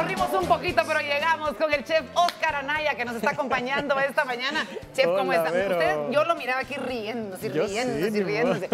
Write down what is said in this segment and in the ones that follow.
corrimos un poquito, pero llegamos con el chef Oscar Anaya que nos está acompañando esta mañana. Chef, ¿cómo está? Vero. Usted, yo lo miraba aquí riendo, así Yo riendo, sí, riéndose.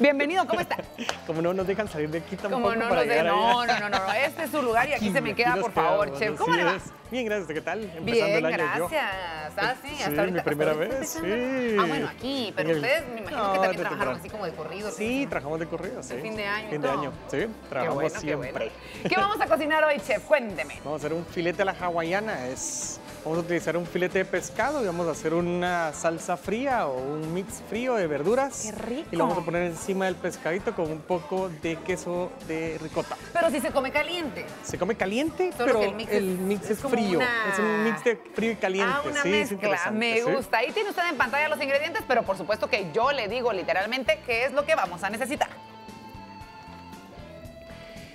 Bienvenido, ¿cómo está? Como no nos dejan salir de aquí tampoco Como no para nos de, no, no, no, no, este es su lugar y aquí se me queda, por favor, quedamos, chef. ¿Cómo le va? Bien, gracias. ¿Qué tal? Empezando Bien, el año yo. gracias. Ah, sí, Sí, hasta ahorita. mi primera vez, sí. Ah, bueno, aquí, pero el- ustedes me imagino No, que también trabajaron así como de corrido. Sí, trabajamos de corrido, sí. fin de año Fin de año, sí. Qué Trabajamos bueno, qué siempre. bueno. ¿Qué vamos a cocinar hoy, chef? Cuénteme. Vamos a hacer un filete a la hawaiana. Es, vamos a utilizar un filete de pescado y vamos a hacer una salsa fría o un mix frío de verduras. ¡Qué rico! Y lo vamos a poner encima del pescadito con un poco de queso de ricota. Pero si se come caliente. Se come caliente, Solo pero que el el mix, es- frío. una- Es un mix de frío y caliente. Ah, una sí, mezcla. Me sí. gusta. Ahí tiene usted en pantalla los ingredientes, pero por supuesto que yo le digo literalmente qué es lo que vamos a necesitar.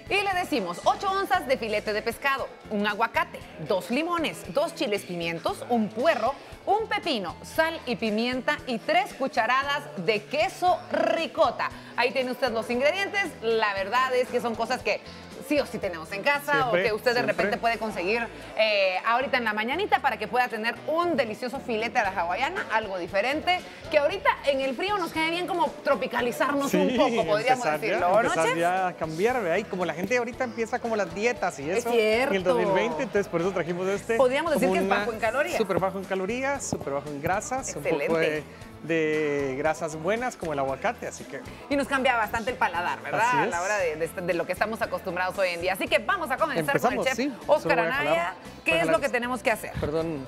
Y le decimos 8 onzas de filete de pescado, un aguacate, dos limones, dos chiles pimientos, un puerro, un pepino, sal y pimienta y tres cucharadas de queso ricota. Ahí tiene usted los ingredientes. La verdad es que son cosas que sí o sí tenemos en casa Siempre, o que usted de siempre. repente puede conseguir eh, ahorita en la mañanita para que pueda tener un delicioso filete a la hawaiana, algo diferente, que ahorita en el frío nos queda bien como tropicalizarnos un poco, podríamos decirlo, ya, ya a cambiar, ¿verdad? Y como la gente ahorita empieza como las dietas y Es eso. En el cierto. 2020, entonces por eso trajimos este. Podríamos decir que es bajo en calorías. Súper bajo en calorías, súper bajo en grasas, un poco Excelente. de, de grasas buenas como el aguacate, así que Y nos cambia bastante el paladar, ¿verdad? A la hora de, de- de lo que estamos acostumbrados hoy en día. Así que vamos a comenzar con el Empezamos, chef sí. Oscar Anaya. ¿Qué es lo que tenemos que hacer? perdón,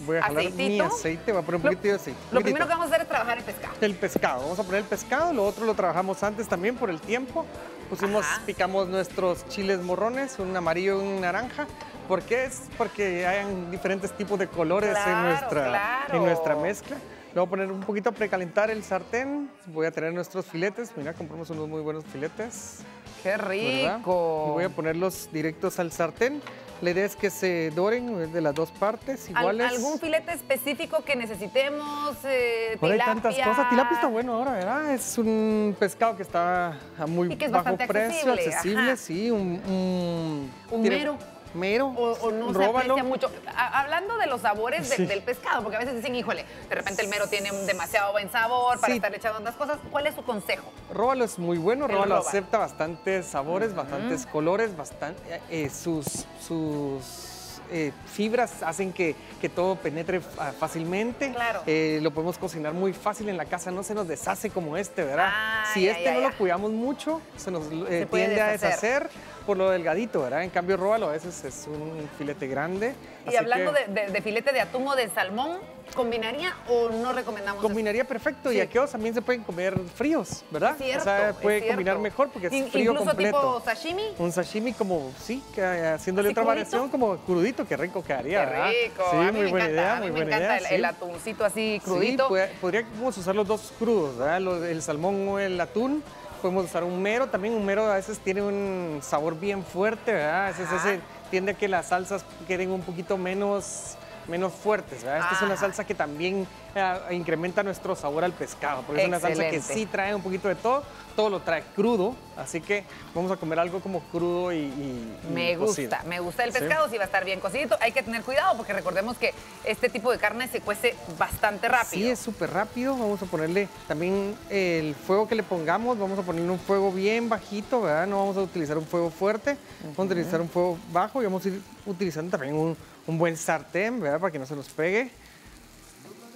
voy a jalar mi aceite, voy a poner un poquito de aceite. Lo primero que vamos a hacer es trabajar el pescado. El pescado, vamos a poner el pescado, lo otro lo trabajamos antes también por el tiempo. Pusimos, Ajá. picamos nuestros chiles morrones, un amarillo y un naranja. ¿Por qué? Es porque hay diferentes tipos de colores Claro, en, nuestra, claro. en nuestra mezcla. Le voy a poner un poquito a precalentar el sartén. Voy a tener nuestros filetes. Mira, compramos unos muy buenos filetes. ¡Qué rico! Y voy a ponerlos directos al sartén. La idea es que se doren de las dos partes ¿Al- iguales. ¿Algún filete específico que necesitemos? Eh, Ahora hay tantas cosas. Tilapia está bueno ahora, ¿verdad? Es un pescado que está a muy Y que es bajo precio, accesible, sí. Un, un, Un tiene- mero. Mero. O, o no se aprecia mucho. A- hablando de los sabores de- Sí. del pescado, porque a veces dicen, híjole, de repente el mero tiene un demasiado buen sabor para Sí. estar echando otras cosas. ¿Cuál es su consejo? Róbalo es muy bueno, Róbalo acepta bastantes sabores, bastantes colores, bastante, eh, sus, sus eh, fibras hacen que, que todo penetre fácilmente. Claro. Eh, lo podemos cocinar muy fácil en la casa, no se nos deshace como este, ¿verdad? Ah, si ya, este ya, no ya. lo cuidamos mucho, se nos eh, Se tiende a deshacer. Por lo delgadito, ¿verdad? En cambio, Róbalo a veces es un filete grande. Y hablando que- de, de- de filete de atún o de salmón, ¿combinaría o no recomendamos eso? Combinaría perfecto Sí. y aquellos también se pueden comer fríos, ¿verdad? Es cierto, o sea, es puede cierto. combinar mejor porque es In- frío Incluso completo. tipo sashimi. Un sashimi como, sí, que, eh, haciéndole ¿Así otra crudito? variación como crudito, qué rico quedaría, Qué ¿verdad? rico. Sí, a mí muy me buena encanta, idea, a mí muy me buena encanta idea, el, el sí. atuncito así Sí, crudito. puede- podríamos usar los dos crudos, ¿verdad? El salmón o el atún. Podemos usar un mero, también un mero a veces tiene un sabor bien fuerte, ¿verdad? A veces ese tiende a que las salsas queden un poquito menos, menos fuertes, ¿verdad? Esta es una Ajá. salsa que también eh, incrementa nuestro sabor al pescado, porque es una salsa que sí trae un poquito de todo, todo lo trae crudo, así que vamos a comer algo como crudo y, y- y Me cocido. gusta, me gusta el Sí. pescado, si va a estar bien cocidito. Hay que tener cuidado porque recordemos que este tipo de carne se cuece bastante rápido. Sí, es súper rápido. Vamos a ponerle también el fuego que le pongamos. Vamos a ponerle un fuego bien bajito, ¿verdad? No vamos a utilizar un fuego fuerte. Vamos a utilizar un fuego bajo y vamos a ir utilizando también un, un buen sartén, ¿verdad? Para que no se nos pegue.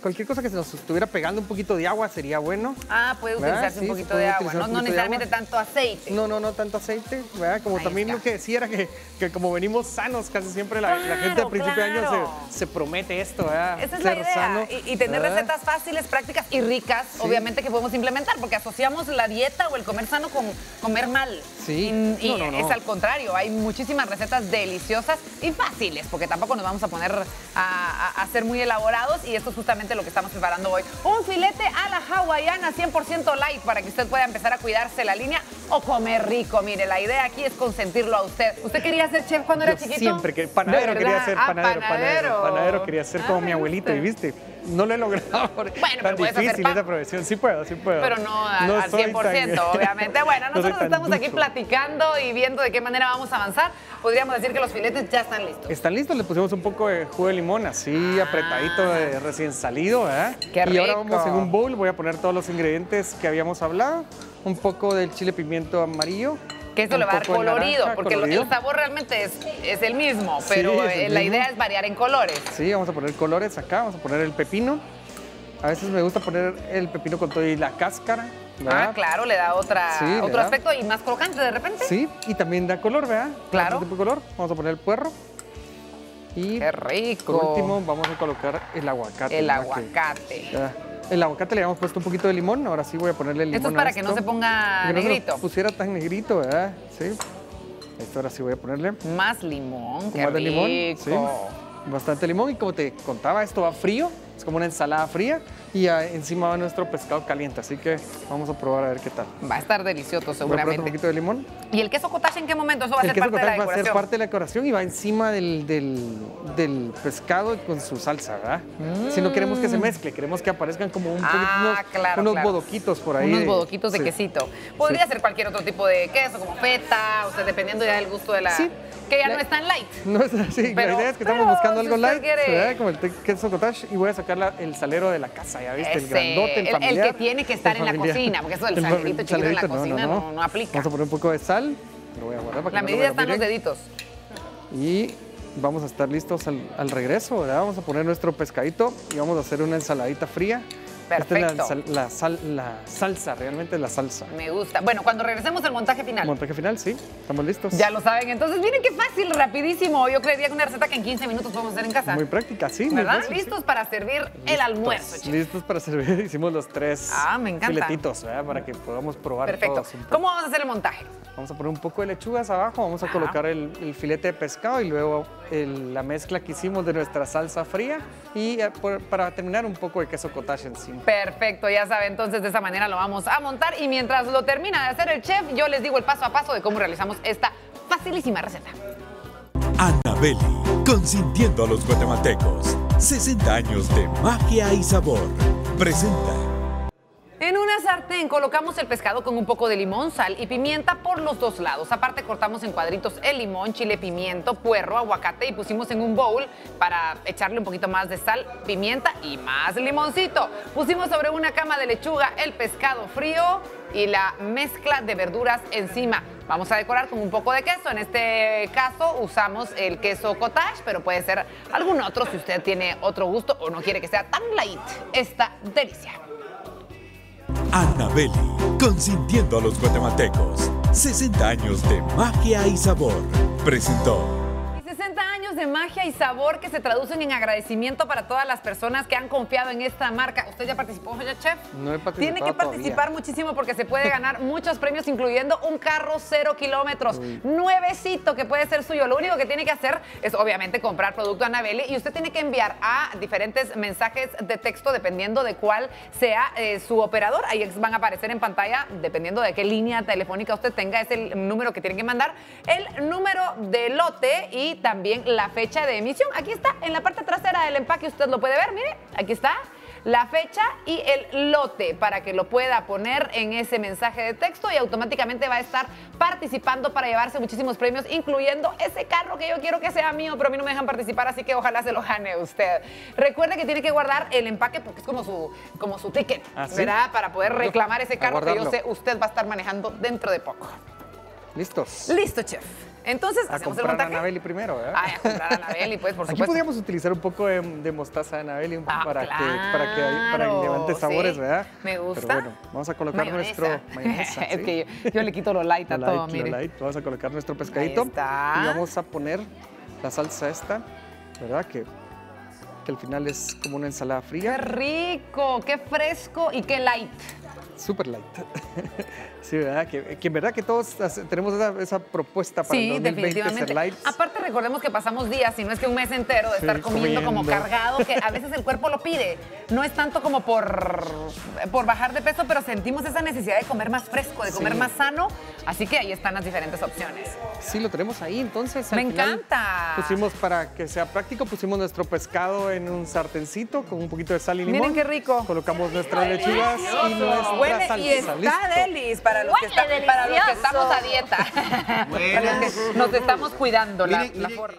Cualquier cosa que se nos estuviera pegando un poquito de agua sería bueno. Ah, puede ¿Verdad? utilizarse Sí, un poquito de agua, no, no de necesariamente agua. tanto aceite. No, no, no tanto aceite, ¿verdad? Como Ahí también está. lo que decía era que, que como venimos sanos, casi siempre la, la gente Claro, a principio de claro. año se, se promete esto, ¿verdad? Esa es la Ser idea. sano, y, y tener ¿verdad? recetas fáciles, prácticas y ricas, obviamente que podemos implementar, porque asociamos la dieta o el comer sano con comer mal. Sí. Y, y No, no, no. es al contrario, hay muchísimas recetas deliciosas y fáciles, porque tampoco nos vamos a poner a, a- a ser muy elaborados y esto es justamente lo que estamos preparando hoy. Un filete a la hawaiana 100% light para que usted pueda empezar a cuidarse la línea o comer rico. Mire, la idea aquí es consentirlo a usted. ¿Usted quería ser chef cuando era Yo chiquito? siempre que ¿De panadero quería ser Ah, panadero, panadero, panadero quería ser como Ah, mi y gusta. viste no lo he logrado. Bueno, tan pero difícil esta profesión. Sí puedo, sí puedo. Pero no al, al soy 100%, tan- obviamente. Bueno, nosotros estamos aquí platicando y viendo de qué manera vamos a avanzar. Podríamos decir que los filetes ya están listos. Están listos, le pusimos un poco de jugo de limón, así apretadito, de recién salido, ¿verdad? Ah. Qué Y ahora rico. vamos en un bowl, voy a poner todos los ingredientes que habíamos hablado, un poco del chile pimiento amarillo. Que eso le va a dar colorido, naranja, porque colorido. el sabor realmente es, es el mismo, pero el eh, la mismo. idea es variar en colores. Sí, vamos a poner colores acá, vamos a poner el pepino. A veces me gusta poner el pepino con todo y la cáscara, ¿verdad? Ah, claro, le da otra, Sí, otro da. aspecto y más crocante de repente. Sí, y también da color, ¿verdad? Claro. Tipo de color. Vamos a poner el puerro. Y Qué rico. por último vamos a colocar el aguacate. el aguacate. El aguacate le habíamos puesto un poquito de limón, ahora sí voy a ponerle limón Esto es a para que no se ponga Que no se negrito. pusiera tan negrito, ¿verdad? Sí. Esto ahora sí voy a ponerle Más limón, qué más de limón. Sí. Bastante limón y como te contaba, esto va frío, es como una ensalada fría y ah, encima va nuestro pescado caliente, así que vamos a probar a ver qué tal. Va a estar delicioso poner un seguramente. poquito de limón. ¿Y el queso cottage en qué momento? Eso va a El ser queso parte de la cottage va a ser decoración. parte de la decoración y va encima del, del, del pescado con su salsa, ¿verdad? Si no queremos que se mezcle, queremos que aparezcan como un Mm. Ah, unos, claro, unos claro. bodoquitos por ahí. Unos bodoquitos de sí. quesito. Podría Sí. ser cualquier otro tipo de queso, como feta, o sea, dependiendo ya del gusto de la... Sí. Que ya no es tan light. No es así, Pero- la idea es que estamos buscando si algo usted light, quiere- como el queso cottage y voy a sacar la- el salero de la casa, ya viste, el Ese, grandote, el el- el familiar. que tiene que estar el en la cocina, porque eso del El salerito el chiquito en la salerito, cocina no- no aplica. Vamos a poner un poco de sal, lo voy a guardar para que La no medida me lo está en los deditos. Y vamos a estar listos al, al regreso, ¿verdad? Vamos a poner nuestro pescadito y vamos a hacer una ensaladita fría. Esta es Perfecto. la, sal- la sal- la salsa, realmente la salsa. Me gusta. Bueno, cuando regresemos al montaje final. Montaje final, sí, estamos listos. Ya lo saben. Entonces, miren qué fácil, rapidísimo. Yo creería que una receta que en 15 minutos podemos hacer en casa. Muy práctica, sí. ¿Verdad? fácil, sí. Listos para servir el almuerzo. Listos para servir. Hicimos los tres Ah, me encanta. filetitos, ¿verdad? Para que podamos probar Perfecto. todos. ¿Cómo vamos a hacer el montaje? Vamos a poner un poco de lechugas abajo, vamos a Ajá. colocar el, el filete de pescado y luego el- la mezcla que hicimos de nuestra salsa fría y eh, por- para terminar un poco de queso cottage encima. Perfecto, ya saben, entonces de esa manera lo vamos a montar y mientras lo termina de hacer el chef, yo les digo el paso a paso de cómo realizamos esta facilísima receta. Anabeli, consintiendo a los guatemaltecos. 60 años de magia y sabor. Presenta. Una sartén colocamos el pescado con un poco de limón, sal y pimienta por los dos lados. Aparte cortamos en cuadritos el limón, chile, pimiento, puerro, aguacate y pusimos en un bowl para echarle un poquito más de sal, pimienta y más limoncito. Pusimos sobre una cama de lechuga el pescado frío y la mezcla de verduras encima. Vamos a decorar con un poco de queso. En este caso usamos el queso cottage, pero puede ser algún otro si usted tiene otro gusto o no quiere que sea tan light esta delicia. Anabeli, consintiendo a los guatemaltecos. 60 años de magia y sabor. Presentó. 60 años de magia y sabor que se traducen en agradecimiento para todas las personas que han confiado en esta marca. ¿Usted ya participó, ya chef? No he participado Tiene que todavía. participar muchísimo porque se puede ganar muchos premios, incluyendo un carro cero kilómetros, nuevecito que puede ser suyo. Lo único que tiene que hacer es, obviamente, comprar producto Anabeli y usted tiene que enviar a diferentes mensajes de texto dependiendo de cuál sea eh, su operador. Ahí van a aparecer en pantalla, dependiendo de qué línea telefónica usted tenga, es el número que tiene que mandar, el número de lote y también la fecha de emisión. Aquí está, en la parte trasera del empaque, usted lo puede ver, mire, aquí está la fecha y el lote para que lo pueda poner en ese mensaje de texto y automáticamente va a estar participando para llevarse muchísimos premios, incluyendo ese carro que yo quiero que sea mío, pero a mí no me dejan participar, así que ojalá se lo gane usted. Recuerde que tiene que guardar el empaque porque es como su, como su ticket, ¿Ah, sí? ¿verdad? Para poder reclamar ese carro que yo sé usted va a estar manejando dentro de poco. ¿Listos? Listo, chef. Entonces, A hacemos el comprar a montaje. Anabeli primero, ¿verdad? Ay, a comprar a Anabeli, pues, por Aquí supuesto. podríamos utilizar un poco de, de mostaza de Anabeli Ah, para, que, para, que, para que levante sabores, sí. ¿verdad? Me gusta. Pero bueno, vamos a colocar Mayonesa. nuestro mayonesa. es ¿sí? que yo, yo le quito lo light a La todo, light, mire. light. Vamos a colocar nuestro pescadito. está. Y vamos a poner la salsa esta, ¿verdad? Que, que al final es como una ensalada Qué fría. rico, qué fresco y qué light. Super light. sí, ¿verdad? Que, que en verdad que todos tenemos esa, esa propuesta para Sí, el 2020 definitivamente. ser light. Aparte, recordemos que pasamos días, si no es que un mes entero, de Sí, estar comiendo, como cargado, que a veces el cuerpo lo pide. No es tanto como por, por bajar de peso, pero sentimos esa necesidad de comer más fresco, de comer Sí. más sano. Así que ahí están las diferentes opciones. Sí, lo tenemos ahí, entonces. Me encanta. Pusimos para que sea práctico, pusimos nuestro pescado en un sartencito con un poquito de sal y limón. Miren qué rico. Colocamos nuestras lechugas y nuestra Huele y está listo. delis para los, que están- para los que estamos a dieta. para los que nos estamos cuidando la, Miren, la miren, forma.